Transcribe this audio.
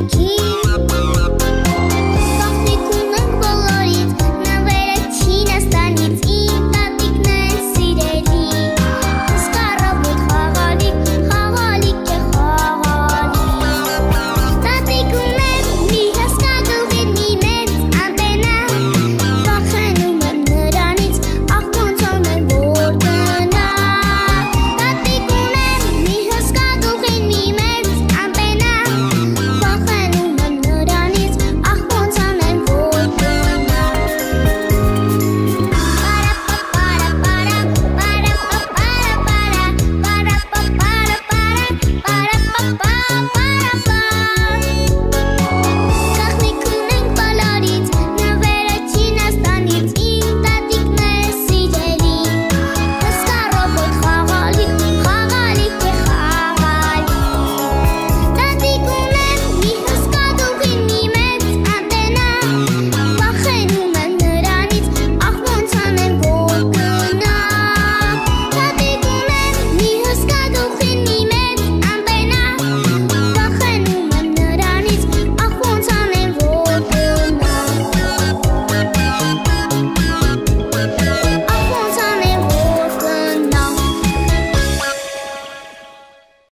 aqui.